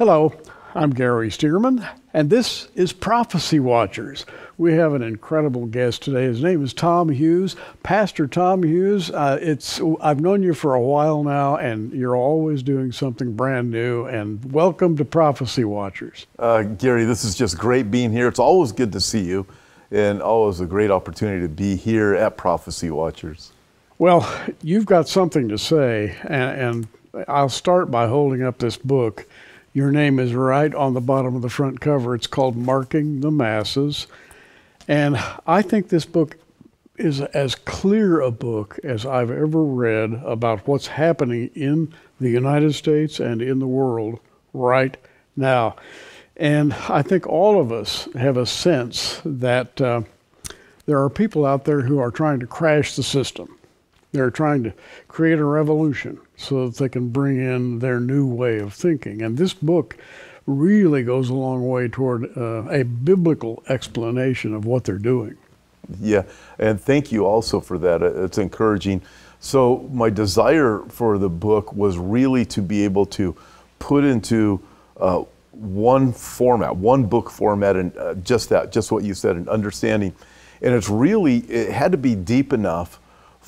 Hello, I'm Gary Stearman, and this is Prophecy Watchers. We have an incredible guest today. His name is Tom Hughes, Pastor Tom Hughes. Uh, it's I've known you for a while now, and you're always doing something brand new. And welcome to Prophecy Watchers. Uh, Gary, this is just great being here. It's always good to see you, and always a great opportunity to be here at Prophecy Watchers. Well, you've got something to say, and, and I'll start by holding up this book. Your name is right on the bottom of the front cover. It's called Marking the Masses. And I think this book is as clear a book as I've ever read about what's happening in the United States and in the world right now. And I think all of us have a sense that uh, there are people out there who are trying to crash the system. They're trying to create a revolution so that they can bring in their new way of thinking. And this book really goes a long way toward uh, a biblical explanation of what they're doing. Yeah, and thank you also for that. It's encouraging. So, my desire for the book was really to be able to put into uh, one format, one book format, and uh, just that, just what you said, an understanding. And it's really, it had to be deep enough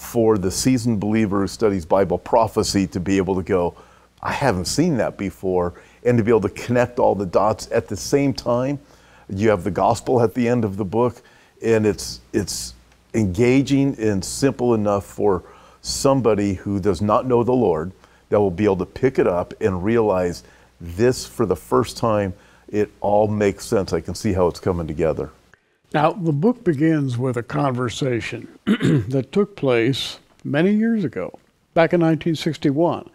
for the seasoned believer who studies Bible prophecy to be able to go, I haven't seen that before, and to be able to connect all the dots at the same time. You have the gospel at the end of the book, and it's it's engaging and simple enough for somebody who does not know the Lord that will be able to pick it up and realize this for the first time. It all makes sense. I can see how it's coming together. Now, the book begins with a conversation that took place many years ago, back in 1961.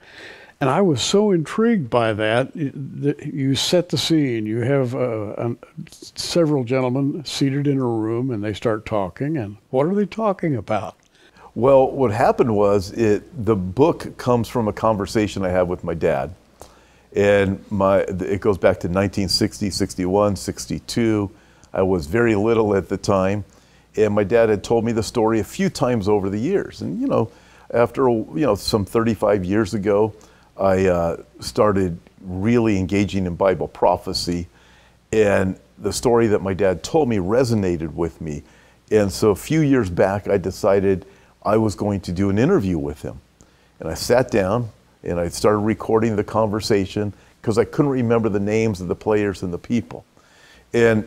And I was so intrigued by that that you set the scene. You have uh, several gentlemen seated in a room and they start talking. And what are they talking about? Well, what happened was it, the book comes from a conversation I had with my dad. And my, it goes back to 1960, 61, 62 I was very little at the time, and my dad had told me the story a few times over the years. And you know, after you know some 35 years ago, I uh, started really engaging in Bible prophecy, and the story that my dad told me resonated with me. And so a few years back, I decided I was going to do an interview with him. And I sat down and I started recording the conversation because I couldn't remember the names of the players and the people. And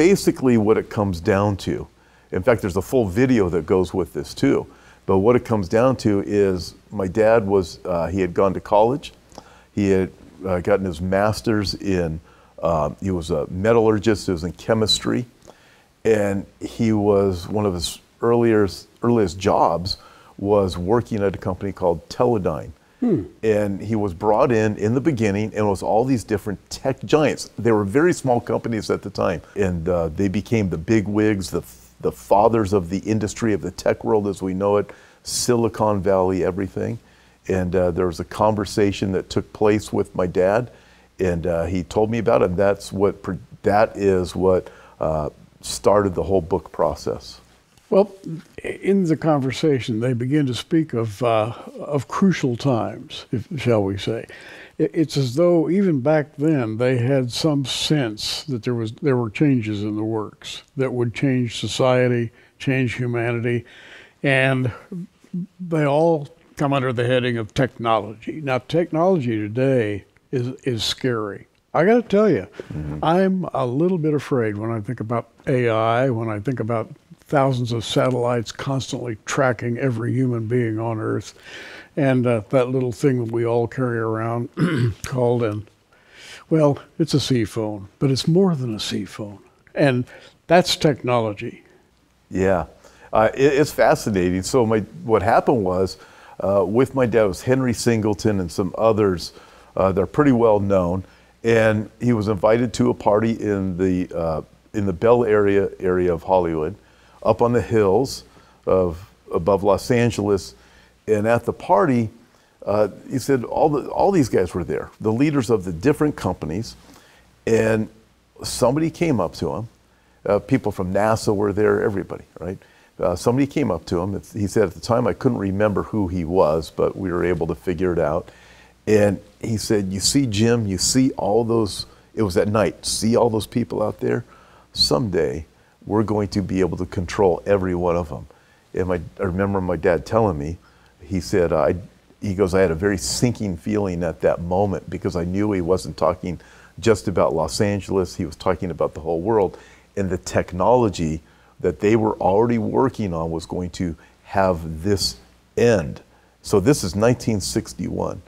basically what it comes down to, in fact, there's a full video that goes with this too. But what it comes down to is my dad was, uh, he had gone to college. He had uh, gotten his master's in, uh, he was a metallurgist, he was in chemistry. And he was, one of his earliest, earliest jobs was working at a company called Teledyne. Hmm. And he was brought in in the beginning, and it was all these different tech giants. They were very small companies at the time, and uh, they became the big wigs, the the fathers of the industry of the tech world as we know it, Silicon Valley, everything. And uh, there was a conversation that took place with my dad, and uh, he told me about it. And that's what that is what uh, started the whole book process. Well, in the conversation, they begin to speak of uh, of crucial times, if, shall we say? It's as though even back then they had some sense that there was there were changes in the works that would change society, change humanity, and they all come under the heading of technology. Now, technology today is is scary. I got to tell you, mm-hmm. I'm a little bit afraid when I think about AI, when I think about thousands of satellites constantly tracking every human being on Earth. And uh, that little thing that we all carry around called an, well, it's a C phone, but it's more than a C phone. And that's technology. Yeah, uh, it, it's fascinating. So my, what happened was, uh, with my dad was Henry Singleton and some others. Uh, they're pretty well known, and he was invited to a party in the uh, in the Bel Air area of Hollywood, up on the hills of above Los Angeles. And at the party, uh, he said all the all these guys were there, the leaders of the different companies, and somebody came up to him. Uh, people from NASA were there, everybody, right? Uh, somebody came up to him. He said at the time I couldn't remember who he was, but we were able to figure it out. And he said, You see, Jim, you see all those, it was at night, see all those people out there? Someday we're going to be able to control every one of them. And my, I remember my dad telling me, he said, I, he goes, I had a very sinking feeling at that moment because I knew he wasn't talking just about Los Angeles, he was talking about the whole world. And the technology that they were already working on was going to have this end. So this is 1961.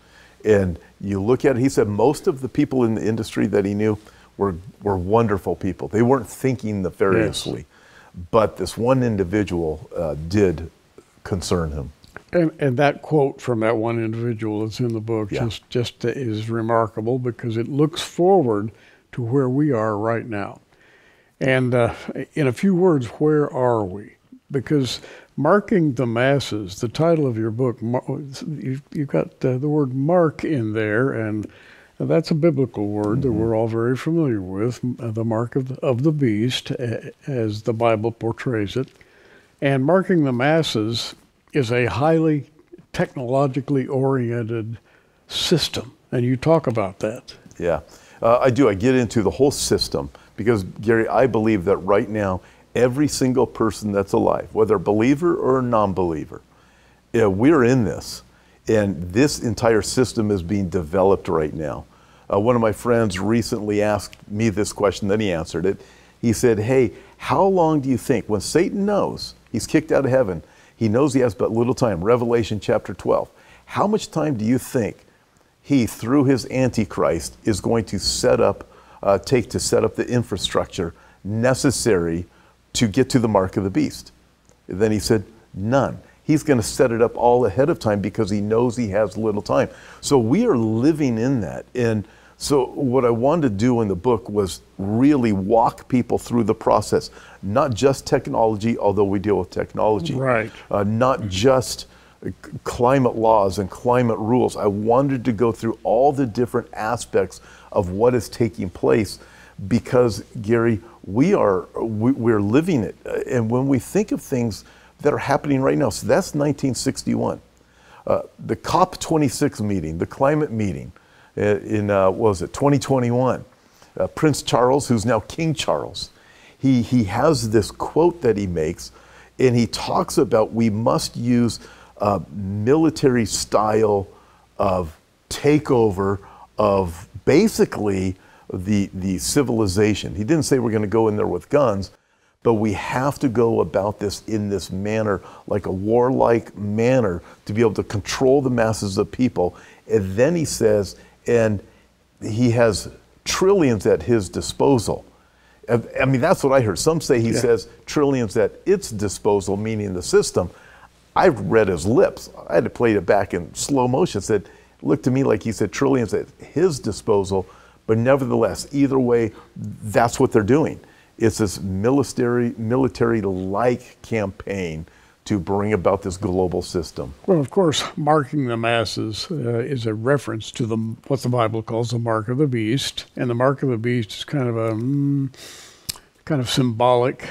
And you look at it, he said most of the people in the industry that he knew were, were wonderful people. They weren't thinking nefariously. Yes. But this one individual uh, did concern him. And, and that quote from that one individual that's in the book yeah. just, just is remarkable because it looks forward to where we are right now. And uh, in a few words, where are we? Because marking the masses, the title of your book, you've, you've got uh, the word mark in there, and that's a biblical word mm-hmm. that we're all very familiar with, uh, the mark of the, of the beast, as the Bible portrays it. And marking the masses is a highly technologically oriented system, and you talk about that. Yeah, uh, I do. I get into the whole system because, Gary, I believe that right now, every single person that's alive, whether believer or non believer, yeah, we're in this. And this entire system is being developed right now. Uh, one of my friends recently asked me this question, then he answered it. He said, Hey, how long do you think, when Satan knows he's kicked out of heaven, he knows he has but little time, Revelation chapter 12, how much time do you think he, through his Antichrist, is going to set up uh, take to set up the infrastructure necessary to get to the mark of the beast? Then he said, None. He's going to set it up all ahead of time because he knows he has little time. So we are living in that. And so, what I wanted to do in the book was really walk people through the process, not just technology, although we deal with technology, right? Uh, not mm-hmm. just climate laws and climate rules. I wanted to go through all the different aspects of what is taking place because, Gary, we are we, are living it. And when we think of things that are happening right now, so that's 1961. Uh, the COP26 meeting, the climate meeting uh, in, uh, what was it, 2021. Uh, Prince Charles, who's now King Charles, he, he has this quote that he makes, and he talks about we must use uh, military style of takeover of basically the, the civilization. He didn't say we're going to go in there with guns, but we have to go about this in this manner, like a warlike manner, to be able to control the masses of people. And then he says, and he has trillions at his disposal. I mean, that's what I heard. Some say he yeah. says trillions at its disposal, meaning the system. I read his lips. I had to play it back in slow motion. It said, looked to me like he said trillions at his disposal, but nevertheless, either way, that's what they're doing. It's this military, military-like campaign to bring about this global system. Well, of course, marking the masses uh, is a reference to the what the Bible calls the mark of the beast, and the mark of the beast is kind of a mm, kind of symbolic,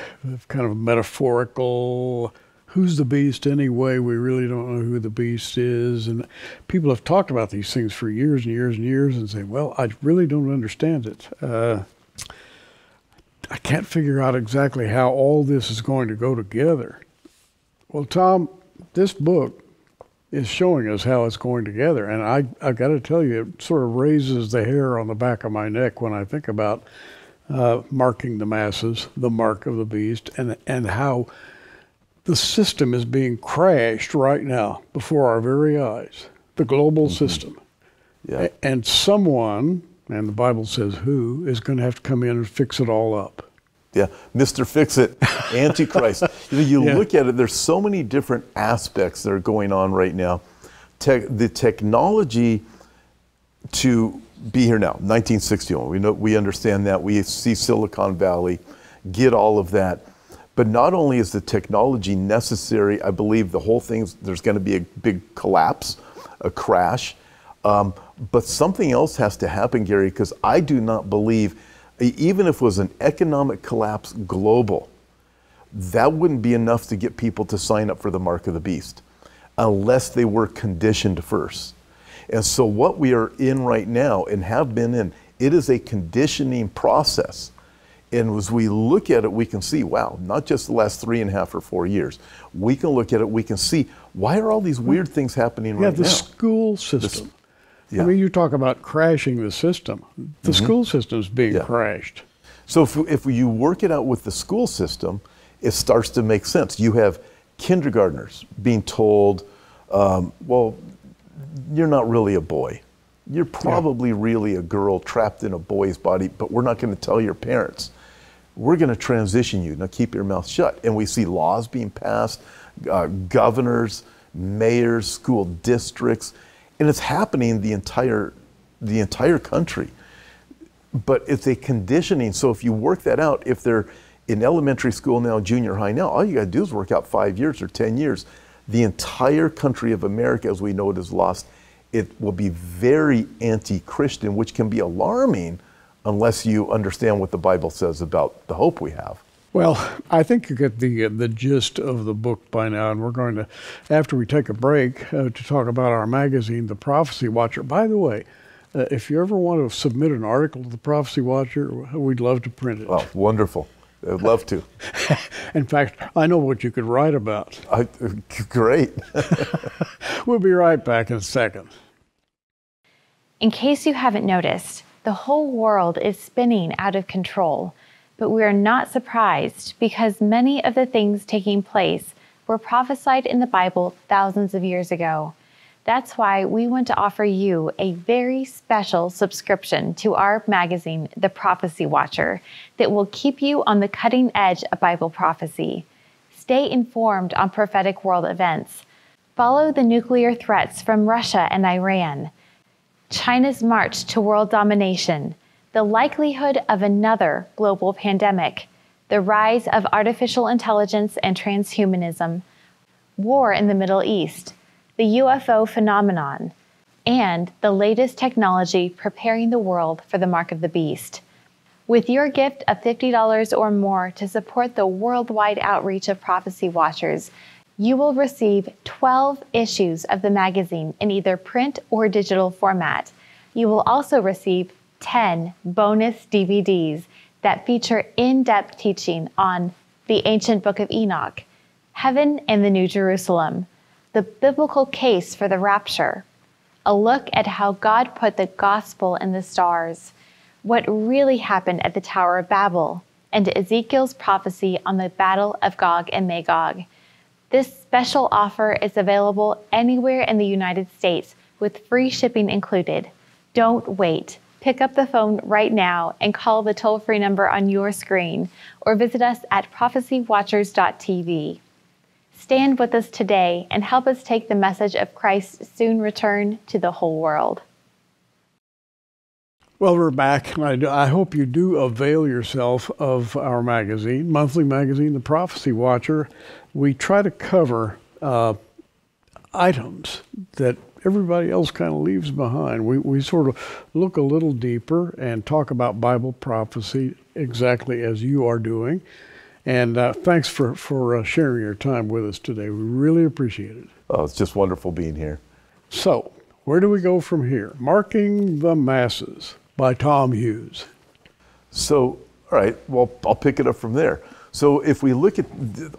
kind of metaphorical who's the beast anyway? We really don't know who the beast is. And people have talked about these things for years and years and years and say, well, I really don't understand it. Uh, I can't figure out exactly how all this is going to go together. Well, Tom, this book is showing us how it's going together. And I, I've got to tell you, it sort of raises the hair on the back of my neck when I think about uh, marking the masses, the mark of the beast, and, and how the system is being crashed right now before our very eyes, the global mm-hmm. system. Yeah. And someone, and the Bible says who, is going to have to come in and fix it all up. Yeah, Mr. Fix It, Antichrist. you, know, you yeah. look at it, there's so many different aspects that are going on right now. Te- the technology to be here now, 1961, we, know, we understand that. We see Silicon Valley, get all of that. But not only is the technology necessary, I believe the whole thing's, there's going to be a big collapse, a crash. Um, but something else has to happen, Gary, because I do not believe, even if it was an economic collapse global, that wouldn't be enough to get people to sign up for the mark of the beast unless they were conditioned first. And so, what we are in right now and have been in, it is a conditioning process. And as we look at it, we can see, wow, not just the last three and a half or four years. We can look at it, we can see, why are all these weird things happening Yeah, right the now? school system. Yeah. I mean, you talk about crashing the system. The school system's being Yeah. crashed. So if, if you work it out with the school system, it starts to make sense. You have kindergartners being told, um, well, you're not really a boy. You're probably really a girl trapped in a boy's body, but we're not going to tell your parents. We're going to transition you. Now keep your mouth shut. And we see laws being passed, uh, governors, mayors, school districts, and it's happening the entire the entire country but it's a conditioning. So if you work that out, if they're in elementary school now, junior high now, all you got to do is work out five years or 10 years. The entire country of America, as we know it, is lost. It will be very anti Christian, which can be alarming unless you understand what the Bible says about the hope we have. Well, I think you get the uh, the gist of the book by now, and we're going to, after we take a break, uh, to talk about our magazine, The Prophecy Watcher. By the way, uh, if you ever want to submit an article to The Prophecy Watcher, we'd love to print it. Oh, wonderful. I'd love to. In fact, I know what you could write about. I, great. We'll be right back in a second. In case you haven't noticed, the whole world is spinning out of control, but we are not surprised because many of the things taking place were prophesied in the Bible thousands of years ago. That's why we want to offer you a very special subscription to our magazine, The Prophecy Watcher, that will keep you on the cutting edge of Bible prophecy. Stay informed on prophetic world events. Follow the nuclear threats from Russia and Iran. China's march to world domination, the likelihood of another global pandemic, the rise of artificial intelligence and transhumanism, war in the Middle East, the UFO phenomenon, and the latest technology preparing the world for the mark of the beast. With your gift of $50 or more to support the worldwide outreach of Prophecy Watchers, you will receive 12 issues of the magazine in either print or digital format. You will also receive 10 bonus DVDs that feature in depth teaching on the ancient book of Enoch, heaven and the New Jerusalem, the biblical case for the rapture, a look at how God put the gospel in the stars, what really happened at the Tower of Babel, and Ezekiel's prophecy on the battle of Gog and Magog. This special offer is available anywhere in the United States with free shipping included. Don't wait. Pick up the phone right now and call the toll free number on your screen or visit us at prophecywatchers.tv. Stand with us today and help us take the message of Christ's soon return to the whole world. Well, we're back. I, hope you do avail yourself of our magazine, monthly magazine, The Prophecy Watcher. We try to cover uh, items that everybody else kind of leaves behind. We, we sort of look a little deeper and talk about Bible prophecy exactly as you are doing. And uh, thanks for, for uh, sharing your time with us today. We really appreciate it. Oh, it's just wonderful being here. So, where do we go from here? Marking the Masses by Tom Hughes. So, all right, well, I'll pick it up from there. So, if we look at,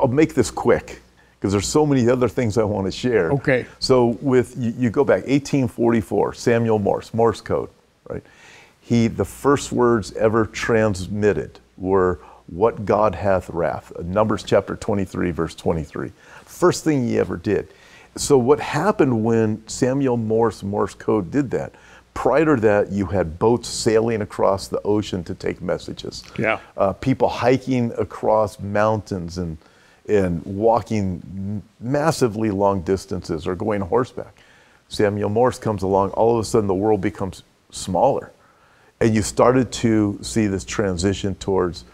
I'll make this quick because there's so many other things I want to share. Okay. So, with you, you go back 1844, Samuel Morse, Morse code, right? He, the first words ever transmitted were, "What God hath wrath." Numbers chapter 23, verse 23. First thing he ever did. So, what happened when Samuel Morse, Morse code, did that? Prior to that, you had boats sailing across the ocean to take messages. Yeah. Uh, people hiking across mountains and and walking massively long distances or going horseback. Samuel Morse comes along. All of a sudden, the world becomes smaller, and you started to see this transition towards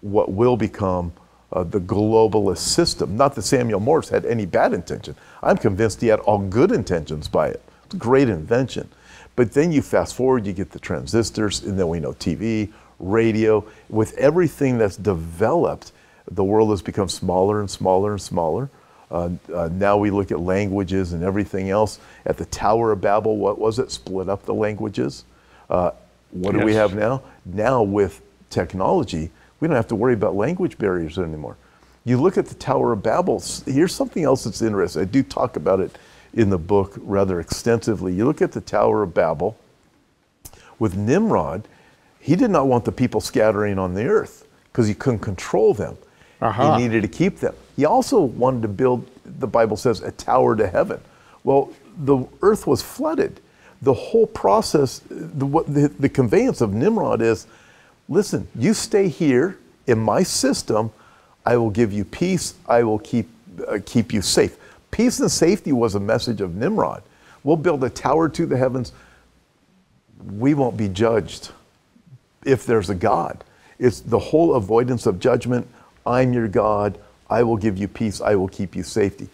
what will become uh, the globalist system. Not that Samuel Morse had any bad intention. I'm convinced he had all good intentions by it. It's a great invention. But then you fast forward, you get the transistors, and then we know TV, radio. With everything that's developed, the world has become smaller and smaller and smaller. Uh, uh, now we look at languages and everything else. At the Tower of Babel, what was it? Split up the languages. Uh, what do we have now? Now with technology, we don't have to worry about language barriers anymore. You look at the Tower of Babel, here's something else that's interesting. I do talk about it in the book rather extensively. You look at the Tower of Babel with Nimrod, he did not want the people scattering on the earth because he couldn't control them. Aha. He needed to keep them. He also wanted to build, the Bible says, a tower to heaven. Well, the earth was flooded. The whole process, the, what, the, the conveyance of Nimrod is listen, you stay here in my system, I will give you peace, I will keep, uh, keep you safe. Peace and safety was a message of Nimrod. We'll build a tower to the heavens. We won't be judged if there's a God. It's the whole avoidance of judgment. I'm your God. I will give you peace. I will keep you safety.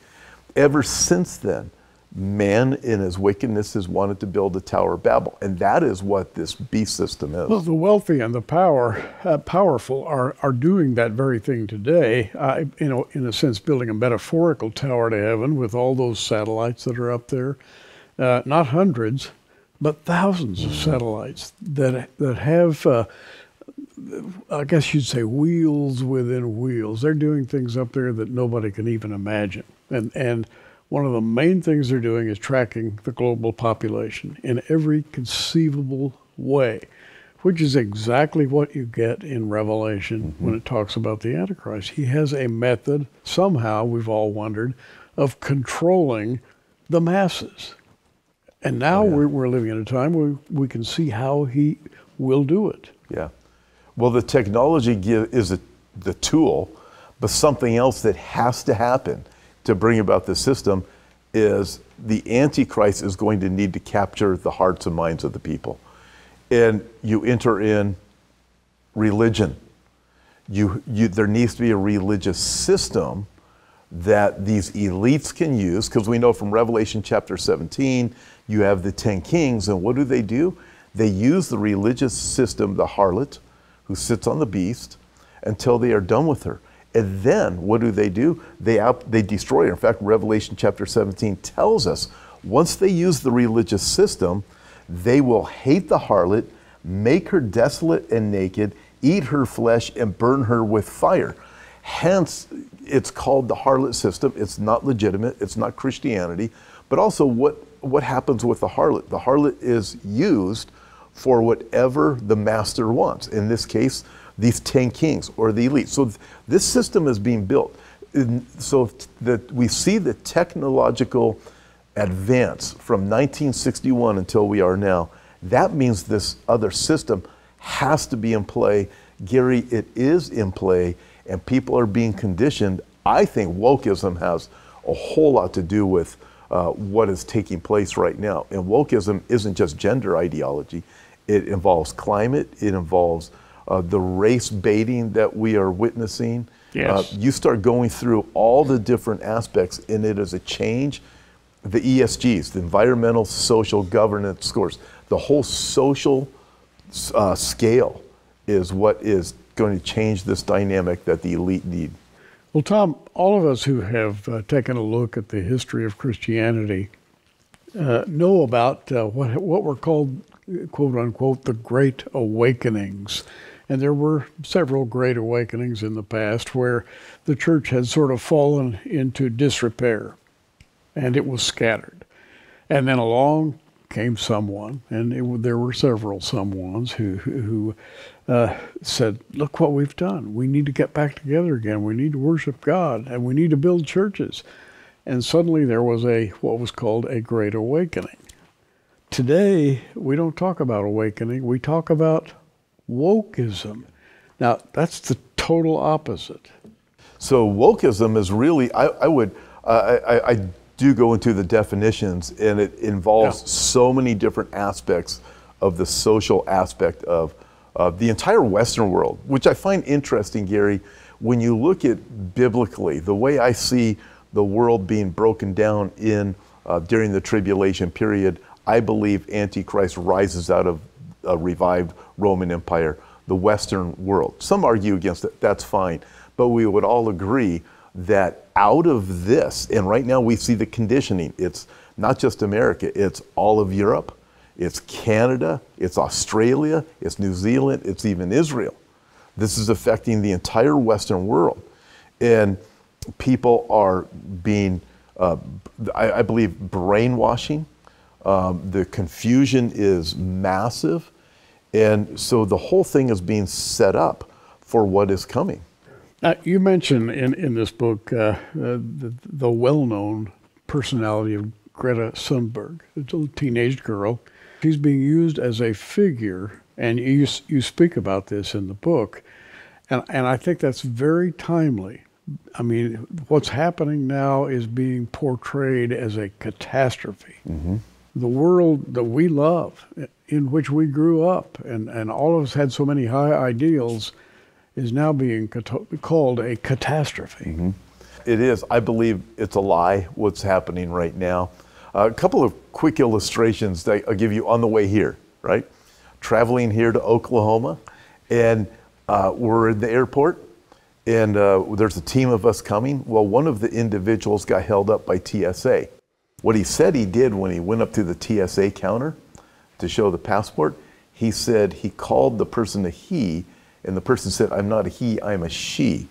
Ever since then, man in his wickedness has wanted to build a Tower of Babel. And that is what this beast system is. Well, the wealthy and the power, uh, powerful are, are doing that very thing today. Uh, you know, in a sense, building a metaphorical tower to heaven with all those satellites that are up there. Uh, not hundreds, but thousands of satellites that that have, uh, I guess you'd say, wheels within wheels. They're doing things up there that nobody can even imagine. And and one of the main things they're doing is tracking the global population in every conceivable way, which is exactly what you get in Revelation mm-hmm. when it talks about the Antichrist. He has a method, somehow, we've all wondered, of controlling the masses. And now oh, we're, we're living in a time where we can see how he will do it. Yeah. Well, the technology give, is a, the tool, but something else that has to happen to bring about the system is the Antichrist is going to need to capture the hearts and minds of the people. And you enter in religion. You, you, there needs to be a religious system that these elites can use because we know from Revelation chapter 17, you have the 10 kings, and what do they do? They use the religious system, the harlot, who sits on the beast, until they are done with her. And then what do they do? They, out, they destroy her. In fact, Revelation chapter 17 tells us once they use the religious system, they will hate the harlot, make her desolate and naked, eat her flesh, and burn her with fire. Hence, it's called the harlot system. It's not legitimate, it's not Christianity. But also, what, what happens with the harlot? The harlot is used for whatever the master wants. In this case, these 10 kings or the elite. So, th- this system is being built. In- so, that we see the technological advance from 1961 until we are now. That means this other system has to be in play. Gary, it is in play, and people are being conditioned. I think wokeism has a whole lot to do with uh, what is taking place right now. And wokeism isn't just gender ideology, it involves climate, it involves uh, the race baiting that we are witnessing. Yes. Uh, you start going through all the different aspects, and it is a change. The ESGs, the environmental, social, governance scores, the whole social uh, scale is what is going to change this dynamic that the elite need. Well, Tom, all of us who have uh, taken a look at the history of Christianity uh, know about uh, what what were called "quote unquote" the Great Awakenings, and there were several Great Awakenings in the past where the church had sort of fallen into disrepair, and it was scattered, and then along came someone, and it, there were several someones who who uh, said, "Look what we've done. We need to get back together again. We need to worship God, and we need to build churches." And suddenly there was a what was called a great awakening. Today we don't talk about awakening. We talk about wokeism. Now that's the total opposite. So wokeism is really, I, I would, uh, I, I do go into the definitions, and it involves Yeah. so many different aspects of the social aspect of uh, the entire Western world, which I find interesting, Gary. When you look at biblically, the way I see the world being broken down in uh, during the tribulation period, I believe Antichrist rises out of a revived Roman Empire, the Western world. Some argue against it, that's fine. But we would all agree that out of this, and right now we see the conditioning. It's not just America, it's all of Europe, it's Canada, it's Australia, it's New Zealand, it's even Israel. This is affecting the entire Western world. And people are being, uh, I, I, believe, brainwashing. Um, the confusion is massive. And so the whole thing is being set up for what is coming. Now, you mentioned in, in this book uh, uh, the, the well known personality of Greta Thunberg, a little teenage girl. She's being used as a figure, and you, you speak about this in the book. And, and I think that's very timely. I mean, what's happening now is being portrayed as a catastrophe. Mm-hmm. The world that we love, in which we grew up, and, and all of us had so many high ideals, is now being called a catastrophe. Mm-hmm. It is. I believe it's a lie what's happening right now. Uh, a couple of quick illustrations that I'll give you on the way here, right? Traveling here to Oklahoma, and uh, we're in the airport, and uh, there's a team of us coming. Well, one of the individuals got held up by TSA. What he said he did when he went up to the TSA counter to show the passport, he said he called the person a he, and the person said, I'm not a he, I'm a she.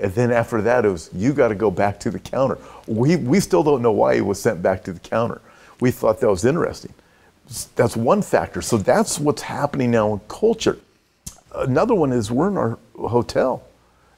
And then after that, it was, you got to go back to the counter. We, we still don't know why he was sent back to the counter. We thought that was interesting. That's one factor. So that's what's happening now in culture. Another one is we're in our hotel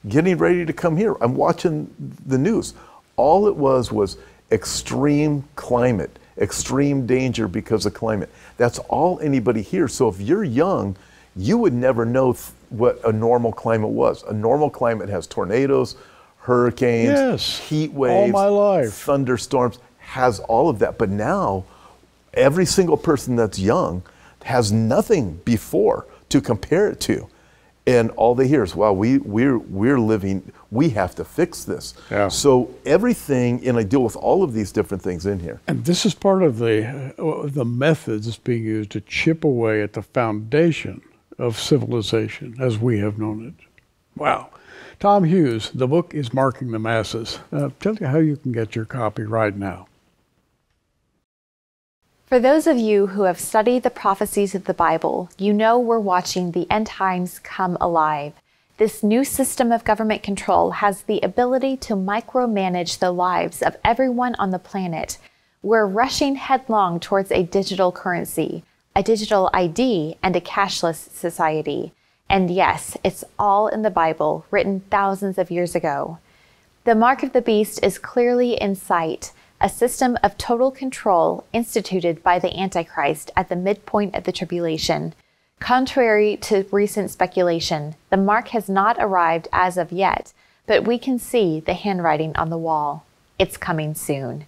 getting ready to come here. I'm watching the news. All it was was extreme climate, extreme danger because of climate. That's all anybody hears. So if you're young, you would never know th- what a normal climate was. A normal climate has tornadoes, hurricanes, yes, heat waves, all my life. thunderstorms, has all of that. But now, every single person that's young has nothing before to compare it to. And all they hear is, wow, we, we're, we're living, we have to fix this. Yeah. So everything, and I deal with all of these different things in here. And this is part of the, uh, the methods being used to chip away at the foundation of civilization as we have known it. Wow. Tom Hughes, the book is Marking the Masses. Uh, tell you how you can get your copy right now. For those of you who have studied the prophecies of the Bible, you know we're watching the end times come alive. This new system of government control has the ability to micromanage the lives of everyone on the planet. We're rushing headlong towards a digital currency a digital ID, and a cashless society. And yes, it's all in the Bible, written thousands of years ago. The mark of the beast is clearly in sight, a system of total control instituted by the Antichrist at the midpoint of the tribulation. Contrary to recent speculation, the mark has not arrived as of yet, but we can see the handwriting on the wall. It's coming soon.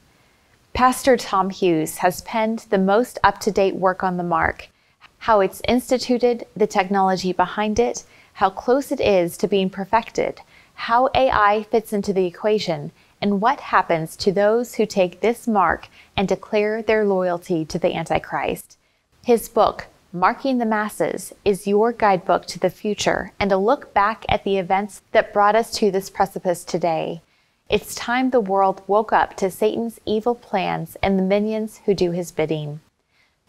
Pastor Tom Hughes has penned the most up to date work on the mark, how it's instituted, the technology behind it, how close it is to being perfected, how AI fits into the equation, and what happens to those who take this mark and declare their loyalty to the Antichrist. His book, Marking the Masses, is your guidebook to the future and a look back at the events that brought us to this precipice today. It's time the world woke up to Satan's evil plans and the minions who do his bidding.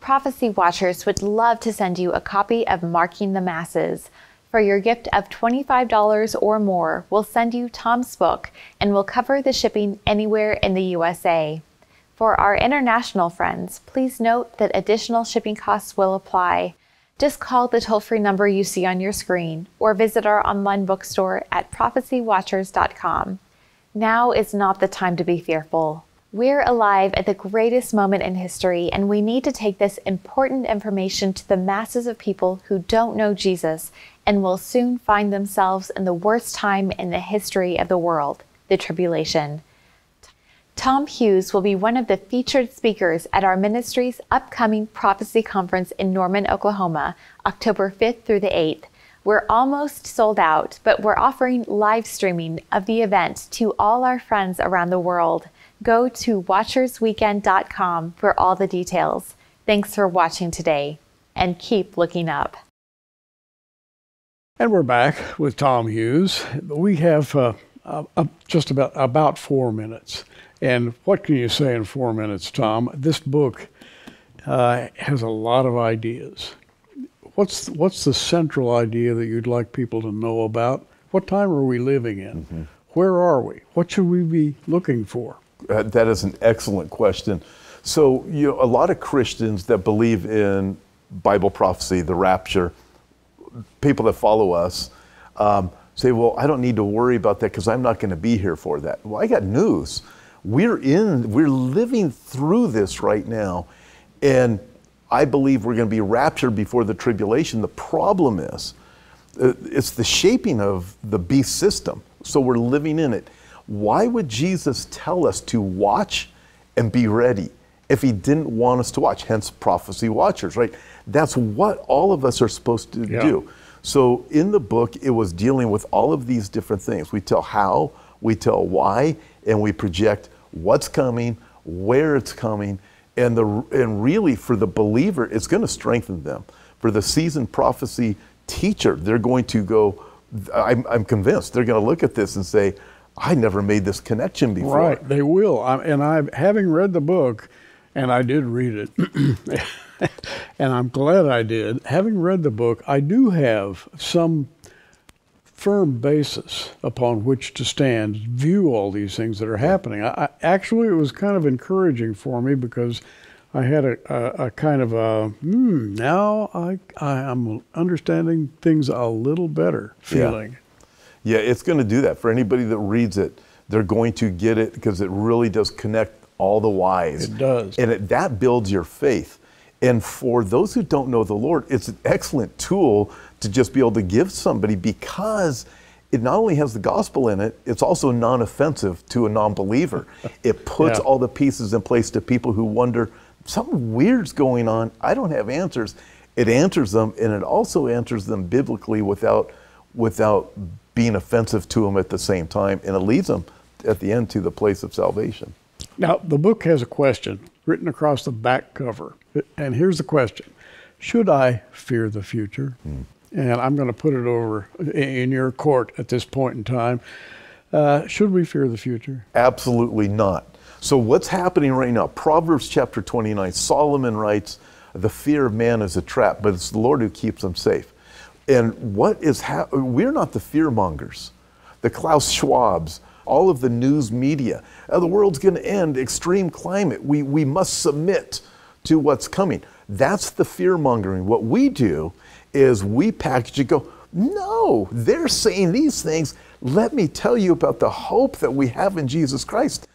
Prophecy Watchers would love to send you a copy of Marking the Masses. For your gift of $25 or more, we'll send you Tom's book and we'll cover the shipping anywhere in the USA. For our international friends, please note that additional shipping costs will apply. Just call the toll free number you see on your screen or visit our online bookstore at prophecywatchers.com. Now is not the time to be fearful. We're alive at the greatest moment in history, and we need to take this important information to the masses of people who don't know Jesus and will soon find themselves in the worst time in the history of the world the tribulation. Tom Hughes will be one of the featured speakers at our ministry's upcoming prophecy conference in Norman, Oklahoma, October 5th through the 8th. We're almost sold out, but we're offering live streaming of the event to all our friends around the world. Go to watchersweekend.com for all the details. Thanks for watching today, and keep looking up. And we're back with Tom Hughes. We have uh, Uh, just about about four minutes. And what can you say in four minutes, Tom? This book uh, has a lot of ideas. What's what's the central idea that you'd like people to know about? What time are we living in? Mm-hmm. Where are we? What should we be looking for? Uh, that is an excellent question. So, you know, a lot of Christians that believe in Bible prophecy, the rapture, people that follow us, um, say, well, I don't need to worry about that because I'm not going to be here for that. Well, I got news. We're in, we're living through this right now. And I believe we're going to be raptured before the tribulation. The problem is, uh, it's the shaping of the beast system. So we're living in it. Why would Jesus tell us to watch and be ready if he didn't want us to watch? Hence, prophecy watchers, right? That's what all of us are supposed to yeah. do. So in the book, it was dealing with all of these different things. We tell how, we tell why, and we project what's coming, where it's coming, and the and really for the believer, it's going to strengthen them. For the seasoned prophecy teacher, they're going to go. I'm, I'm convinced they're going to look at this and say, "I never made this connection before." Right, they will. I, and I, having read the book, and I did read it. and I'm glad I did. Having read the book, I do have some firm basis upon which to stand, view all these things that are happening. I, I, actually, it was kind of encouraging for me because I had a, a, a kind of a hmm, now I, I am understanding things a little better feeling. Yeah, yeah it's going to do that for anybody that reads it. They're going to get it because it really does connect all the whys. It does, and it, that builds your faith. And for those who don't know the Lord, it's an excellent tool to just be able to give somebody because it not only has the gospel in it, it's also non offensive to a non believer. It puts yeah. all the pieces in place to people who wonder something weird's going on. I don't have answers. It answers them and it also answers them biblically without, without being offensive to them at the same time. And it leads them at the end to the place of salvation. Now, the book has a question written across the back cover. And here's the question Should I fear the future? Mm. And I'm going to put it over in your court at this point in time. Uh, should we fear the future? Absolutely not. So, what's happening right now? Proverbs chapter 29, Solomon writes, The fear of man is a trap, but it's the Lord who keeps them safe. And what is? We're not the fear mongers, the Klaus Schwabs, all of the news media. Uh, the world's going to end, extreme climate. We, we must submit to what's coming. That's the fear mongering. What we do is we package it, go, no, they're saying these things. Let me tell you about the hope that we have in Jesus Christ.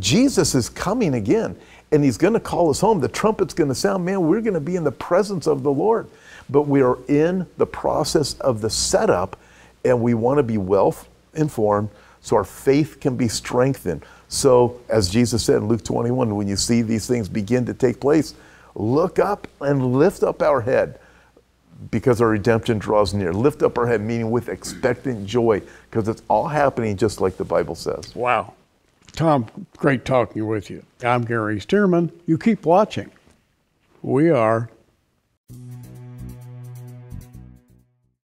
Jesus is coming again, and he's going to call us home. The trumpet's going to sound, man, we're going to be in the presence of the Lord. But we are in the process of the setup, and we want to be well informed so our faith can be strengthened. So, as Jesus said in Luke 21, when you see these things begin to take place, look up and lift up our head because our redemption draws near. Lift up our head, meaning with expectant joy, because it's all happening just like the Bible says. Wow. Tom, great talking with you. I'm Gary Stearman. You keep watching. We are